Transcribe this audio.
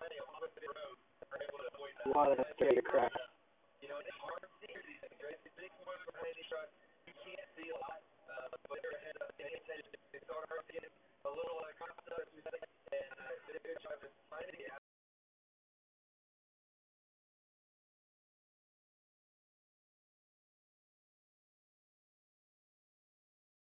A lot of that straight crap. You know, they are serious. They're at the big one behind the truck. You can't see a lot, uh, but they're ahead of the attention. They start getting a little uh, confident, and uh, they're trying to find the